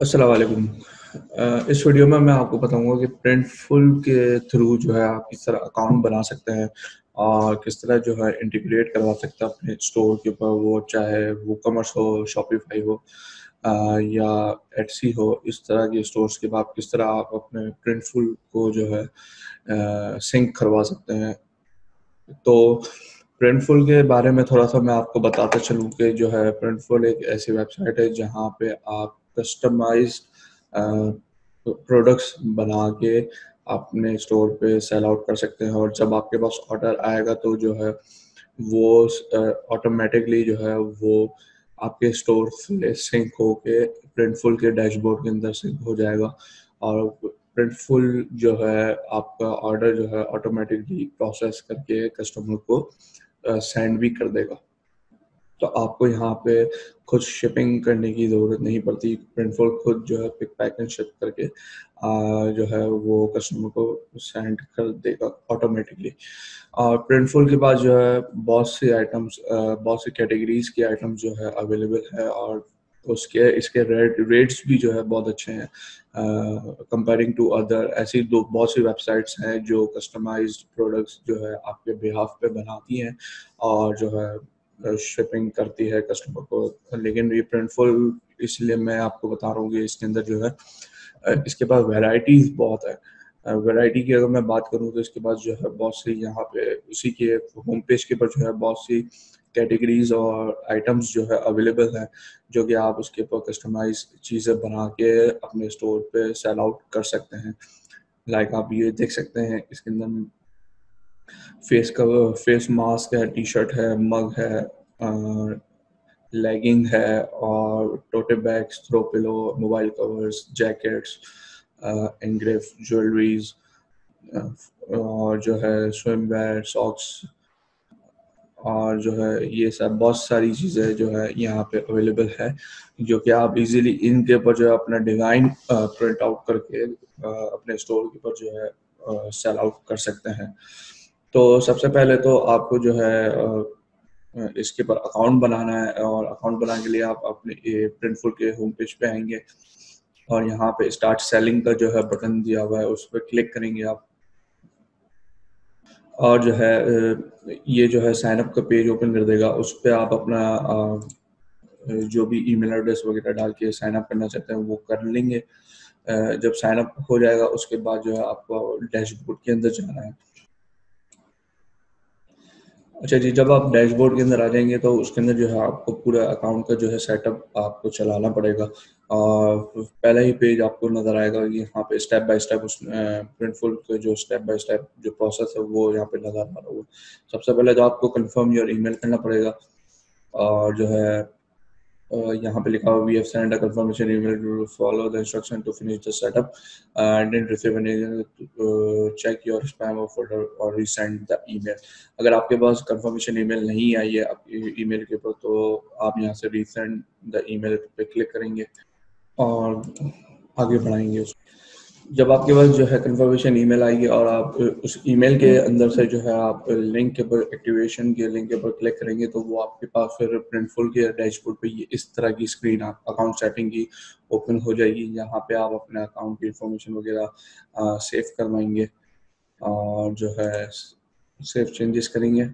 अस्सलाम वालेकुम। इस वीडियो में मैं आपको बताऊँगा कि प्रिंटफुल के थ्रू जो है आप किस तरह अकाउंट बना सकते हैं और किस तरह जो है इंटीग्रेट करवा सकते हैं अपने स्टोर के ऊपर वो चाहे वो कॉमर्स हो शॉपिफाई हो अ, या एटसी हो इस तरह के स्टोर्स के बाद किस तरह आप अपने प्रिंटफुल को जो है अ, सिंक करवा सकते हैं। तो प्रिंटफुल के बारे में थोड़ा-सा मैं आपको बताता चलूँ कि जो है प्रिंटफुल एक ऐसी वेबसाइट है जहाँ पे आप कस्टमाइज़्ड अ, प्रोडक्ट्स बना के अपने स्टोर पे सेल आउट कर सकते हैं। और जब आपके पास ऑर्डर आएगा तो जो है वो ऑटोमेटिकली जो है वो आपके स्टोर से सिंक होके प्रिंटफुल के डैशबोर्ड के अंदर सिंक हो जाएगा। और प्रिंटफुल जो है आपका ऑर्डर जो है ऑटोमेटिकली प्रोसेस करके कस्टमर को सेंड भी कर देगा। तो आपको यहाँ पे खुद शिपिंग करने की ज़रूरत नहीं पड़ती। प्रिंटफुल खुद जो है पिक पैक एंड शिप करके आ, जो है वो कस्टमर को सेंड कर देगा ऑटोमेटिकली और प्रिंटफुल के पास जो है बहुत सी आइटम्स बहुत सी कैटेगरीज की आइटम्स जो है अवेलेबल है और उसके इसके रेट रेट्स भी जो है बहुत अच्छे हैं। कंपेयरिंग टू अदर ऐसी दो बहुत सी वेबसाइट्स हैं जो कस्टमाइज्ड प्रोडक्ट्स जो है आपके बिहाफ पे बनाती हैं और जो है शिपिंग करती है कस्टमर को। लेकिन ये प्रिंटफुल इसलिए मैं आपको बता रहा हूँ कि इसके अंदर जो है इसके पास वेराइटीज बहुत है। वैरायटी की अगर मैं बात करूँ तो इसके पास जो है बहुत सी यहाँ पे उसी के होम पेज के ऊपर जो है बहुत सी कैटेगरीज और आइटम्स जो है अवेलेबल हैं, जो कि आप उसके ऊपर कस्टमाइज चीज़ें बना के अपने स्टोर पे सेल आउट कर सकते हैं। लाइक आप ये देख सकते हैं, इसके अंदर फेस कवर, फेस मास्क है टी शर्ट है, मग है लेगिंग है, और tote bags, throw pillow, mobile covers, jackets engrave jewelries और जो है स्विम वेयर सॉक्स, और जो है ये सब बहुत सारी चीज़ें जो है यहाँ पे अवेलेबल है, जो कि आप इजीली इनके ऊपर जो है अपना डिज़ाइन प्रिंट आउट करके अपने स्टोर के ऊपर जो है सेल आउट कर सकते हैं। तो सबसे पहले तो आपको जो है इसके ऊपर अकाउंट बनाना है और अकाउंट बनाने के लिए आप अपने प्रिंटफुल के होम पेज पे आएँगे और यहाँ पे स्टार्ट सेलिंग का जो है बटन दिया हुआ है, उस पर क्लिक करेंगे आप। और जो है ये जो है साइनअप का पेज ओपन कर देगा, उस पर आप अपना जो भी ईमेल एड्रेस वगैरह डाल के साइनअप करना चाहते हैं, वो कर लेंगे। जब साइनअप हो जाएगा, उसके बाद जो है आपको डैशबोर्ड के अंदर जाना है। अच्छा जी, जब आप डैशबोर्ड के अंदर आ जाएँगे तो उसके अंदर जो है आपको पूरा अकाउंट का जो है सेटअप आपको चलाना पड़ेगा। पहला ही पेज आपको नज़र आएगा कि यहाँ पे स्टेप बाय स्टेप उस प्रिंटफुल के जो स्टेप बाय स्टेप जो प्रोसेस है, वो यहाँ पे नज़र आ रहा होगा। सबसे पहले तो आपको कंफर्म योर ईमेल करना पड़ेगा। और जो है यहाँ पे लिखा हुआ we have send a confirmation email to follow the instruction to finish the setup and in receive an check your spam of folder और रीसेंड द ईमेल अगर आपके पास कंफर्मेशन ईमेल नहीं आई है आपकी ईमेल के ऊपर तो आप यहाँ से रीसेंड द ईमेल पे क्लिक करेंगे और आगे बढ़ाएँगे उसको जब आपके पास जो है कंफर्मेशन ईमेल आएगी और आप उस ईमेल के अंदर से जो है आप लिंक के ऊपर एक्टिवेशन के लिंक के ऊपर क्लिक करेंगे तो वो आपके पास फिर प्रिंटफुल के डैशबोर्ड पे ये इस तरह की स्क्रीन आप अकाउंट सेटिंग की ओपन हो जाएगी जहाँ पे आप अपने अकाउंट की इंफॉर्मेशन वगैरह सेव करवाएँगे और जो है सेव चेंजेस करेंगे।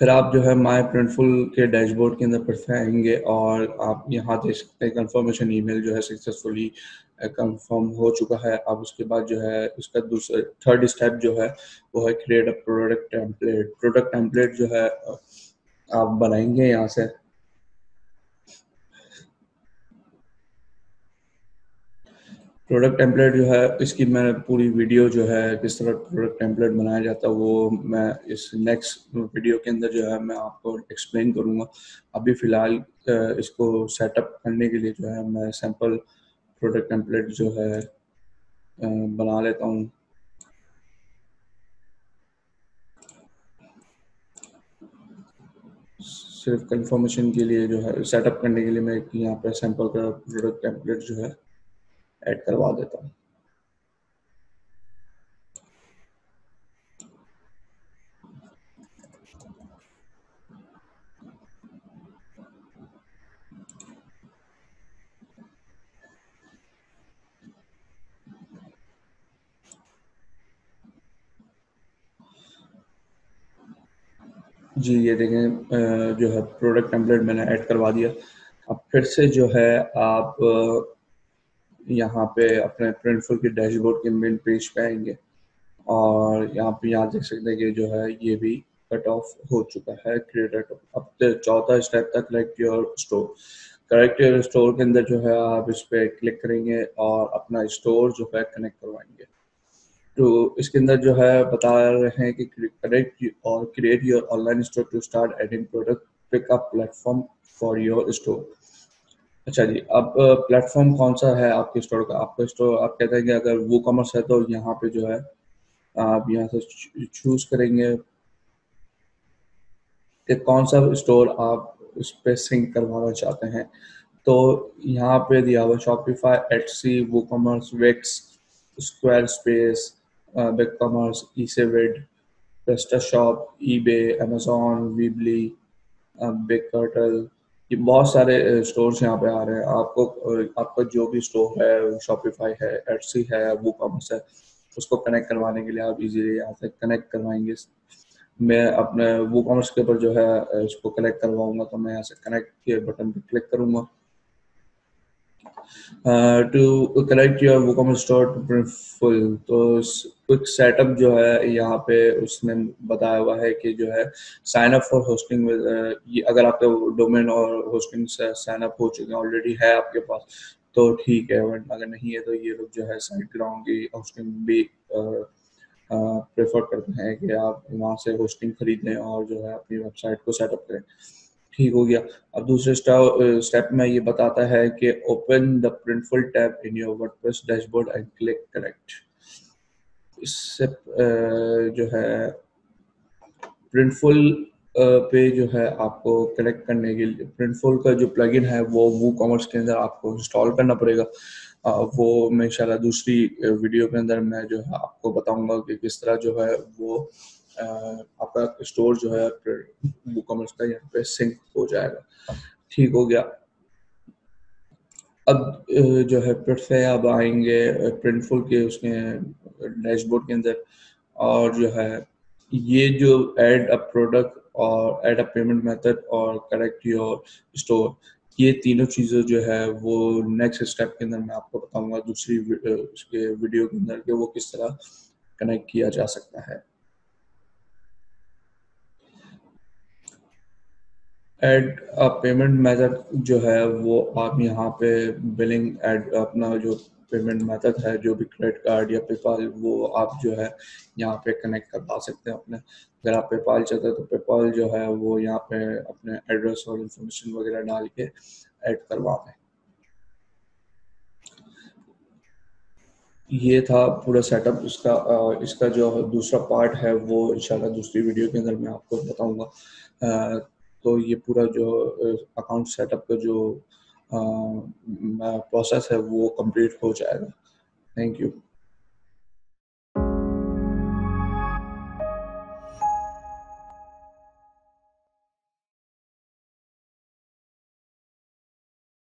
फिर आप जो है माय प्रिंटफुल के डैशबोर्ड के अंदर पर आएँगे और आप यहाँ देख सकते हैं कंफर्मेशन ईमेल जो है सक्सेसफुली कंफर्म हो चुका है। अब उसके बाद जो है उसका दूसरा थर्ड स्टेप जो है वो है create a product template product template जो है आप बनाएँगे यहाँ से। प्रोडक्ट टेम्पलेट जो है, इसकी मैं पूरी वीडियो जो है, किस तरह प्रोडक्ट टेम्पलेट बनाया जाता है, वो मैं इस नेक्स्ट वीडियो के अंदर जो है, मैं आपको एक्सप्लेन करूँगा। अभी फ़िलहाल इसको सेटअप करने के लिए जो है, मैं सैंपल प्रोडक्ट टेम्पलेट जो है बना लेता हूँ। सिर्फ़ कंफर्मेशन के लिए जो है सेटअप करने के लिए मैं यहाँ पे सैंपल का प्रोडक्ट टेम्पलेट जो है ऐड करवा देता हूँ। जी, ये देखें जो है प्रोडक्ट टेम्पलेट मैंने ऐड करवा दिया। अब फिर से जो है, आप यहाँ पे अपने प्रिंटफुल के डैशबोर्ड के मेन पेज पे आएँगे। और यहाँ पे यहाँ देख सकते हैं कि जो है ये भी कट ऑफ़ हो चुका है क्रिएटर अब चौथा स्टेप तक collect your store correct your store के अंदर जो है आप इस पर क्लिक करेंगे और अपना स्टोर जो है कनेक्ट करवाएँगे। तो इसके अंदर जो है बता रहे हैं कि कनेक्ट और create your online store to start adding product pickup platform for your store अच्छा जी, अब प्लेटफॉर्म कौन सा है आपके स्टोर का? आपका स्टोर आप कहते हैं कि अगर वो कॉमर्स है तो यहाँ पे जो है, आप यहाँ से चूज़ करेंगे कि कौन सा स्टोर आप उस पर सिंक करवाना चाहते हैं। तो यहाँ पे दिया हुआ Shopify Etsy WooCommerce Wix Squarespace BigCommerce Ecwid PrestaShop eBay Amazon Weebly Big Cartel ये बहुत सारे स्टोर्स यहाँ पे आ रहे हैं। आपको आपका जो भी स्टोर है शॉपिफाई है एटसी है वो कॉमर्स है, उसको कनेक्ट करवाने के लिए आप इजीली यहाँ से कनेक्ट करवाएँगे। मैं अपने वो कॉमर्स के ऊपर जो है इसको कनेक्ट करवाऊँगा तो मैं यहाँ से कनेक्ट के बटन पे क्लिक करूँगा। To connect your WooCommerce store to Printful तो क्विक सेटअप जो है, यहाँ पे उसने बताया हुआ है कि जो है साइन अप फॉर होस्टिंग अगर आपके डोमेन और होस्टिंग साइन अप हो चुके हैं ऑलरेडी है आपके पास तो ठीक है। बट अगर नहीं है तो ये लोग जो है साइट ग्राउंड की होस्टिंग भी प्रेफर करते हैं कि आप वहाँ से होस्टिंग खरीदें और जो है, अपनी वेबसाइट को सेटअप करें। ठीक हो गया। अब दूसरे स्टेप में ये बताता है कि open the Printful tab in your WordPress dashboard and click correct इससे जो है प्रिंटफुल पे जो है आपको कनेक्ट करने के लिए प्रिंटफुल का जो प्लगइन है वो वो कॉमर्स के अंदर आपको इंस्टॉल करना पड़ेगा। वो मैं इंशाल्लाह दूसरी वीडियो के अंदर मैं जो है आपको बताऊँगा कि किस तरह जो है वो आपका स्टोर जो है वो कॉमर्स का यहाँ पे सिंक हो जाएगा। ठीक हो गया। अब जो है फिर से अब आएँगे प्रिंटफुल के उसके डैशबोर्ड के अंदर। और जो है ये जो एड अ प्रोडक्ट और एड अ पेमेंट मेथड और करेक्ट योर स्टोर ये तीनों चीज़ें जो है वो नेक्स्ट स्टेप के अंदर मैं आपको बताऊँगा, दूसरी उसके वीडियो के अंदर वो किस तरह कनेक्ट किया जा सकता है। एड पेमेंट मेथड जो है वो आप यहाँ पे बिलिंग एड अपना जो पेमेंट मेथड है, जो भी क्रेडिट कार्ड या पेपाल वो आप जो है यहाँ पे कनेक्ट करवा सकते हैं अपने। अगर आप पेपाल चाहते हैं तो पेपाल जो है वो यहाँ पे अपने एड्रेस और इंफॉर्मेशन वगैरह डाल के ऐड करवा दें। ये था पूरा सेटअप इसका इसका जो दूसरा पार्ट है वो इंशाल्लाह दूसरी वीडियो के अंदर मैं आपको बताऊँगा। तो ये पूरा जो अकाउंट सेटअप का जो प्रोसेस है वो कंप्लीट हो जाएगा। Thank you